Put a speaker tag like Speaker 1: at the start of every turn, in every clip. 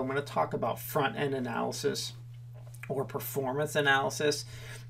Speaker 1: I'm going to talk about front end analysis or performance analysis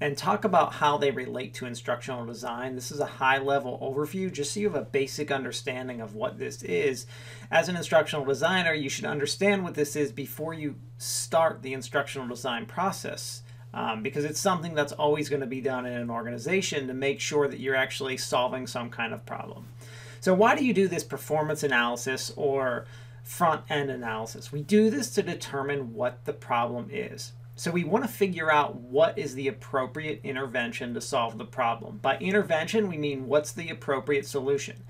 Speaker 1: and talk about how they relate to instructional design. This is a high level overview just so you have a basic understanding of what this is. As an instructional designer, you should understand what this is before you start the instructional design process. Um, because it's something that's always going to be done in an organization to make sure that you're actually solving some kind of problem. So why do you do this performance analysis or front end analysis? We do this to determine what the problem is. So we want to figure out what is the appropriate intervention to solve the problem. By intervention, we mean what's the appropriate solution.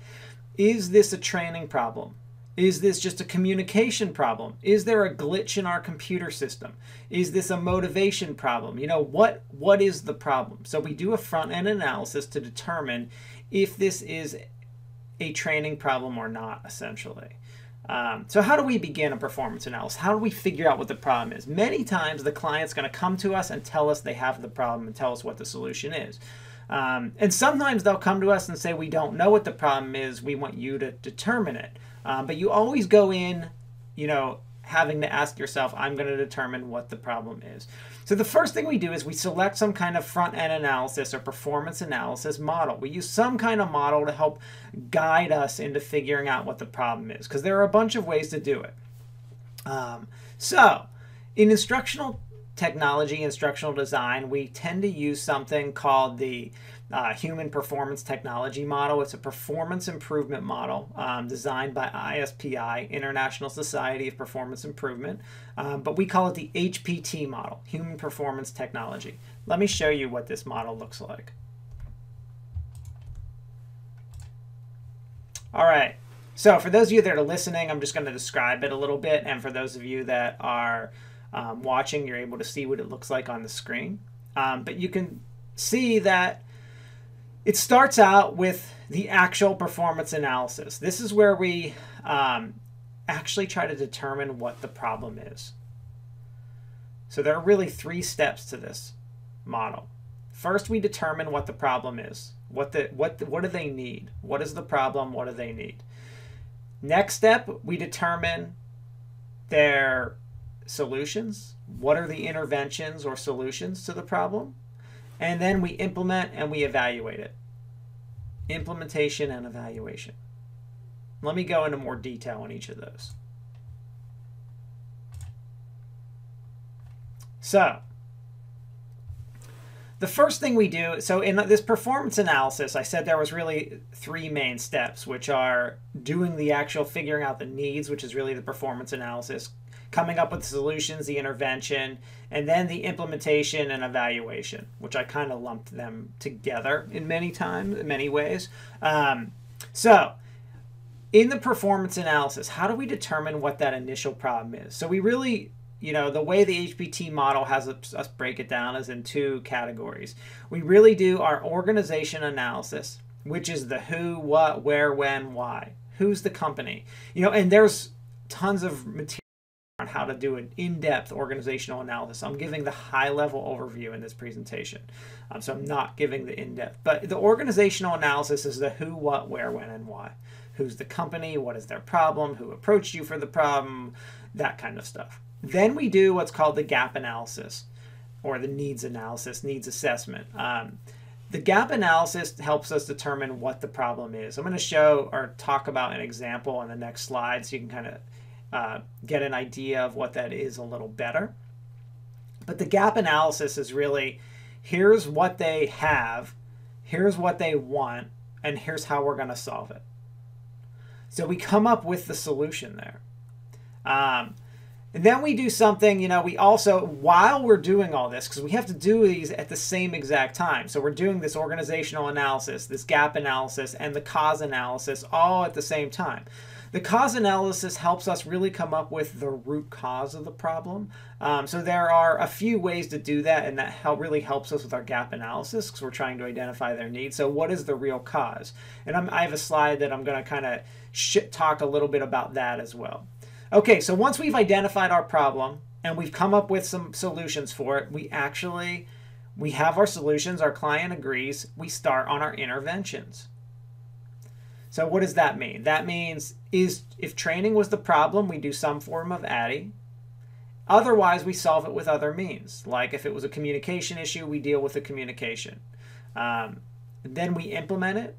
Speaker 1: Is this a training problem? Is this just a communication problem? Is there a glitch in our computer system? Is this a motivation problem? You know, what what is the problem? So we do a front end analysis to determine if this is a training problem or not, essentially. Um, so how do we begin a performance analysis? How do we figure out what the problem is? Many times the client's going to come to us and tell us they have the problem and tell us what the solution is. Um, and sometimes they'll come to us and say, we don't know what the problem is. We want you to determine it. Um, but you always go in, you know, having to ask yourself, I'm going to determine what the problem is. So the first thing we do is we select some kind of front end analysis or performance analysis model. We use some kind of model to help guide us into figuring out what the problem is because there are a bunch of ways to do it. Um, so in instructional technology, instructional design, we tend to use something called the uh, human performance technology model. It's a performance improvement model um, designed by ISPI, International Society of Performance Improvement, um, but we call it the HPT model, Human Performance Technology. Let me show you what this model looks like. All right, so for those of you that are listening, I'm just going to describe it a little bit, and for those of you that are um, watching, you're able to see what it looks like on the screen. Um, but you can see that it starts out with the actual performance analysis. This is where we um, actually try to determine what the problem is. So there are really three steps to this model. First, we determine what the problem is. What the what the, what do they need? What is the problem? What do they need? Next step, we determine their solutions. What are the interventions or solutions to the problem? And then we implement and we evaluate it. Implementation and evaluation. Let me go into more detail on each of those. So, the first thing we do, so in this performance analysis, I said there was really three main steps, which are doing the actual figuring out the needs, which is really the performance analysis, coming up with solutions, the intervention, and then the implementation and evaluation, which I kind of lumped them together in many times, in many ways. Um, so, in the performance analysis, how do we determine what that initial problem is? So we really, you know, the way the HPT model has us break it down is in two categories. We really do our organization analysis, which is the who, what, where, when, why. Who's the company? You know, and there's tons of material on how to do an in-depth organizational analysis. I'm giving the high-level overview in this presentation. Um, so I'm not giving the in-depth. But the organizational analysis is the who, what, where, when, and why. Who's the company? What is their problem? Who approached you for the problem? That kind of stuff. Then we do what's called the gap analysis or the needs analysis, needs assessment. Um, the gap analysis helps us determine what the problem is. I'm going to show or talk about an example on the next slide so you can kind of uh, get an idea of what that is a little better. But the gap analysis is really here's what they have, here's what they want, and here's how we're going to solve it. So we come up with the solution there. Um, and then we do something, you know, we also, while we're doing all this, because we have to do these at the same exact time. So we're doing this organizational analysis, this gap analysis, and the cause analysis all at the same time. The cause analysis helps us really come up with the root cause of the problem. Um, so there are a few ways to do that, and that help, really helps us with our gap analysis because we're trying to identify their needs. So what is the real cause? And I'm, i have a slide that I'm going to kind of talk a little bit about that as well. Okay, so once we've identified our problem and we've come up with some solutions for it, we actually we have our solutions, our client agrees, we start on our interventions. So what does that mean? That means is if training was the problem, we do some form of ADDIE. Otherwise, we solve it with other means. Like if it was a communication issue, we deal with the communication. Um, then we implement it.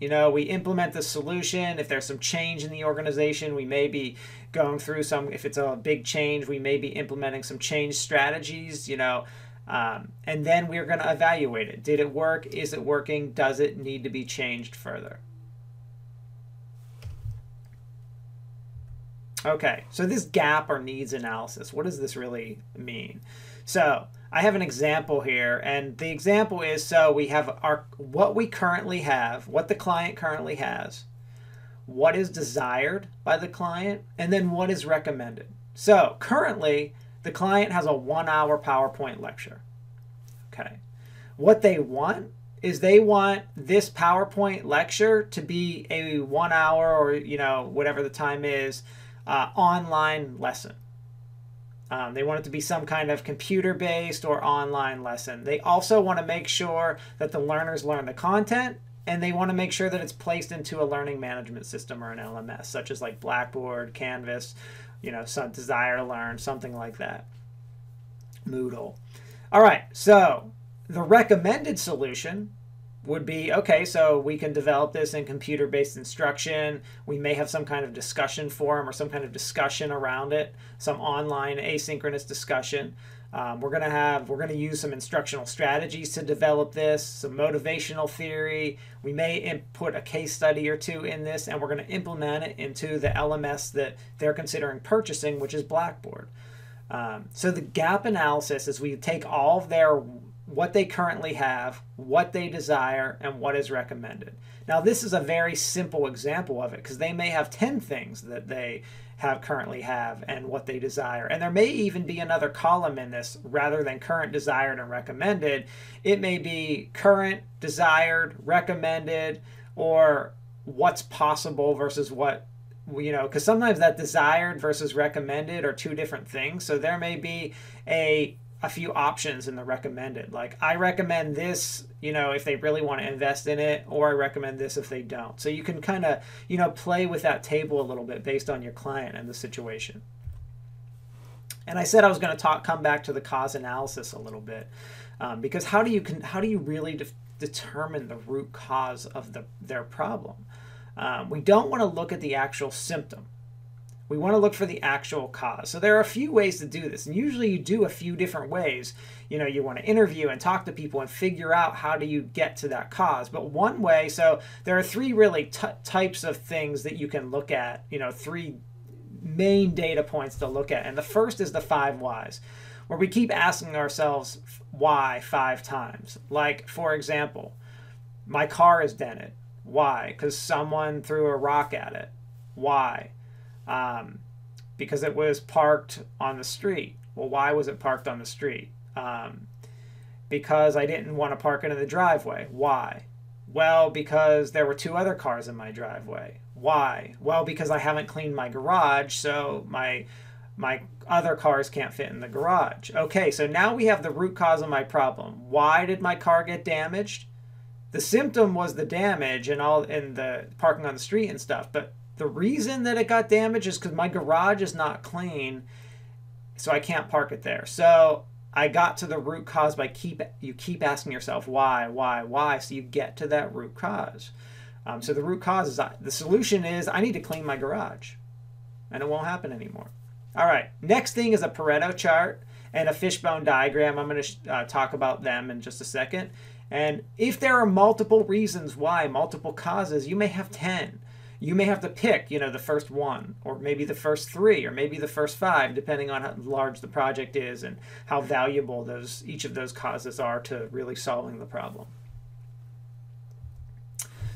Speaker 1: You know, we implement the solution. If there's some change in the organization, we may be going through some, if it's a big change, we may be implementing some change strategies, you know, um, and then we're going to evaluate it. Did it work? Is it working? Does it need to be changed further? Okay, so this gap or needs analysis, what does this really mean? So I have an example here, and the example is so we have our what we currently have, what the client currently has, what is desired by the client, and then what is recommended. So currently, the client has a one hour PowerPoint lecture. Okay. What they want is they want this PowerPoint lecture to be a one hour or, you know, whatever the time is, uh, online lesson. Um, they want it to be some kind of computer based or online lesson. They also want to make sure that the learners learn the content and they want to make sure that it's placed into a learning management system or an LMS, such as like Blackboard, Canvas, you know, some Desire Learn, something like that. Moodle. All right, so the recommended solution would be okay, so we can develop this in computer based instruction. We may have some kind of discussion forum or some kind of discussion around it, some online asynchronous discussion. Um, we're going to have, we're going to use some instructional strategies to develop this, some motivational theory. We may input a case study or two in this, and we're going to implement it into the LMS that they're considering purchasing, which is Blackboard. Um, so the gap analysis is we take all of their what they currently have, what they desire, and what is recommended. Now, this is a very simple example of it because they may have 10 things that they have currently have and what they desire. And there may even be another column in this rather than current, desired, and recommended. It may be current, desired, recommended, or what's possible versus what you know because sometimes that desired versus recommended are two different things so there may be a a few options in the recommended. Like I recommend this, you know, if they really want to invest in it, or I recommend this if they don't. So you can kind of, you know, play with that table a little bit based on your client and the situation. And I said I was going to talk, come back to the cause analysis a little bit, um, because how do you can how do you really de- determine the root cause of the their problem? Um, we don't want to look at the actual symptom we want to look for the actual cause. So there are a few ways to do this, and usually you do a few different ways. You know, you want to interview and talk to people and figure out how do you get to that cause. But one way, so there are three really t- types of things that you can look at. You know, three main data points to look at, and the first is the five whys, where we keep asking ourselves why five times. Like for example, my car is dented. Why? Because someone threw a rock at it. Why? Um, because it was parked on the street. Well, why was it parked on the street? Um, because I didn't want to park it in the driveway. Why? Well, because there were two other cars in my driveway. Why? Well, because I haven't cleaned my garage, so my my other cars can't fit in the garage. Okay, so now we have the root cause of my problem. Why did my car get damaged? The symptom was the damage and all in the parking on the street and stuff, but the reason that it got damaged is because my garage is not clean, so I can't park it there. So I got to the root cause by keep you keep asking yourself why, why, why, so you get to that root cause. Um, so the root cause is the solution is I need to clean my garage, and it won't happen anymore. All right, next thing is a Pareto chart and a fishbone diagram. I'm going to uh, talk about them in just a second. And if there are multiple reasons why, multiple causes, you may have 10 you may have to pick, you know, the first one, or maybe the first three, or maybe the first five, depending on how large the project is and how valuable those each of those causes are to really solving the problem.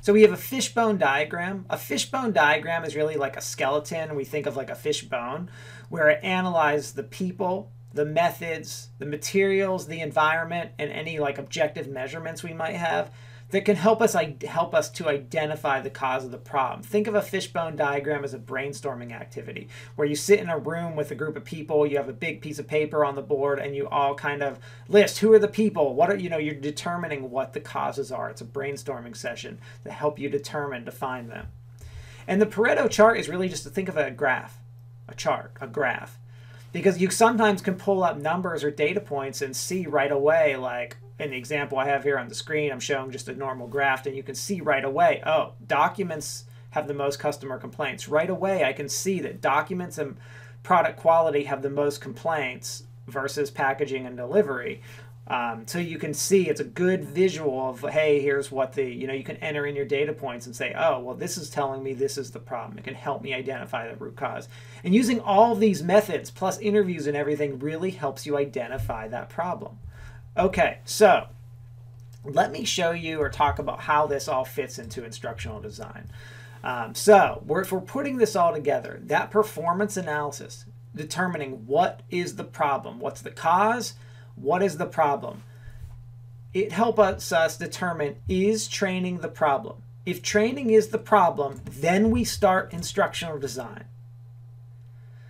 Speaker 1: So we have a fishbone diagram. A fishbone diagram is really like a skeleton. We think of like a fishbone, where it analyzes the people, the methods, the materials, the environment, and any like objective measurements we might have that can help us help us to identify the cause of the problem. Think of a fishbone diagram as a brainstorming activity where you sit in a room with a group of people, you have a big piece of paper on the board and you all kind of list who are the people, what are you know, you're determining what the causes are. It's a brainstorming session to help you determine to find them. And the Pareto chart is really just to think of a graph, a chart, a graph. because you sometimes can pull up numbers or data points and see right away like in the example I have here on the screen, I'm showing just a normal graph, and you can see right away, oh, documents have the most customer complaints. Right away, I can see that documents and product quality have the most complaints versus packaging and delivery. Um, so you can see it's a good visual of hey here's what the you know you can enter in your data points and say oh well this is telling me this is the problem it can help me identify the root cause and using all these methods plus interviews and everything really helps you identify that problem okay so let me show you or talk about how this all fits into instructional design um, so we're, if we're putting this all together that performance analysis determining what is the problem what's the cause what is the problem? It helps us determine is training the problem? If training is the problem, then we start instructional design.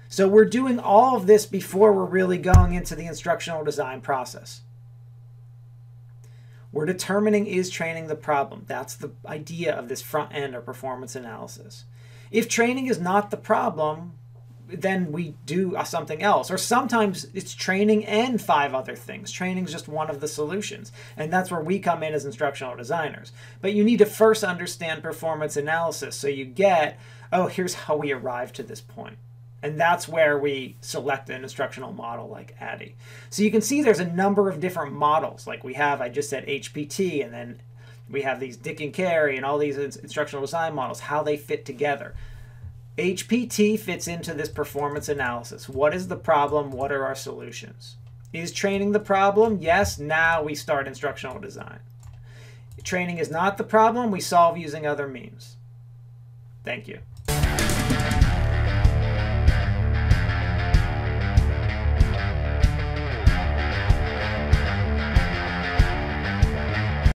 Speaker 1: So we're doing all of this before we're really going into the instructional design process. We're determining is training the problem. That's the idea of this front end or performance analysis. If training is not the problem, then we do something else. Or sometimes it's training and five other things. Training is just one of the solutions. And that's where we come in as instructional designers. But you need to first understand performance analysis so you get, oh, here's how we arrived to this point. And that's where we select an instructional model like ADDIE. So you can see there's a number of different models. Like we have, I just said HPT, and then we have these Dick and Carey and all these instructional design models, how they fit together. HPT fits into this performance analysis. What is the problem? What are our solutions? Is training the problem? Yes, now we start instructional design. Training is not the problem, we solve using other means. Thank you.